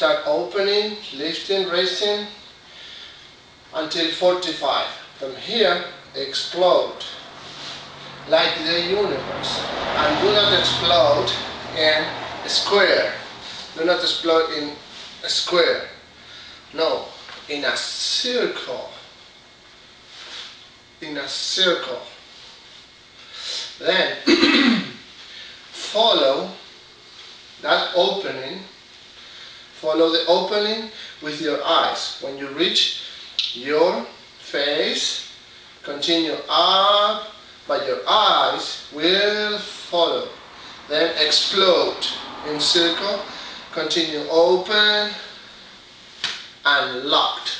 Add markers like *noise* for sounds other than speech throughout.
Start opening, lifting, raising until 45. From here, explode like the universe. And do not explode in a square. Do not explode in a square. No, in a circle. In a circle. Then *clears throat* follow that opening. Follow the opening with your eyes. When you reach your face, continue up, but your eyes will follow. Then explode in circle, continue open and locked.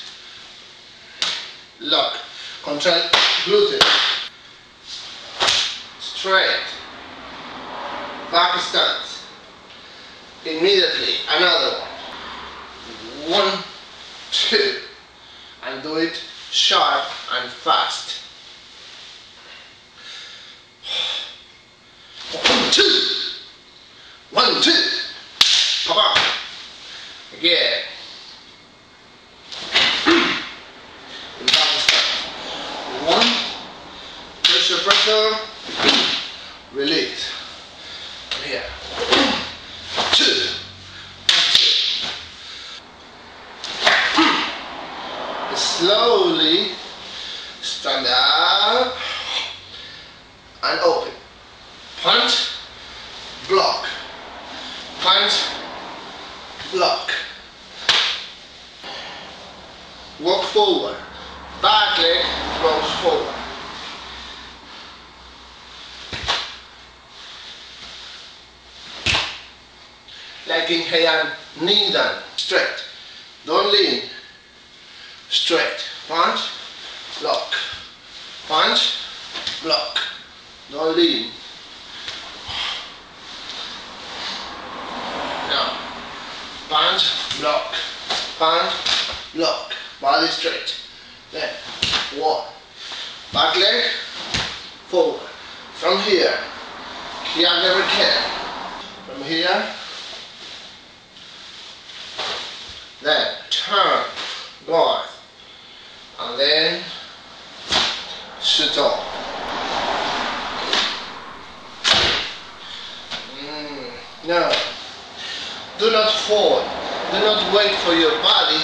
Lock. Contract glutes. Straight. Back stance. Immediately another one. One, two. And do it sharp and fast. One, two, one, two, two. Papa. Again. One. Pressure, pressure. Release. Here. Two. Slowly stand up and open. Punch, block. Punch, block. Walk forward. Back leg goes forward. Like in Heian, knee down, straight. Don't lean. Straight. Punch, block. Punch, block. Don't lean. Now, punch, block. Punch, block. Body straight. Then, one. Back leg, forward. From here, here never can. From here, then turn north, and then shoot off. Mm, no, do not fall. Do not wait for your body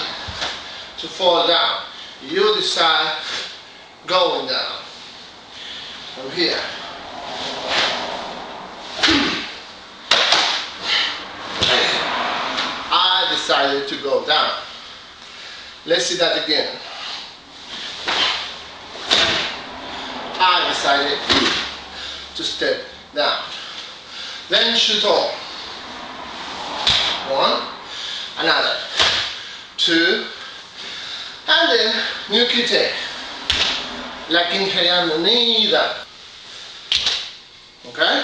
to fall down. You decide going down. From here. *clears throat* I decided to go down. Let's see that again. I decided to step down. Then shoot off. One, another, two, and then nukite. Like in down. Okay?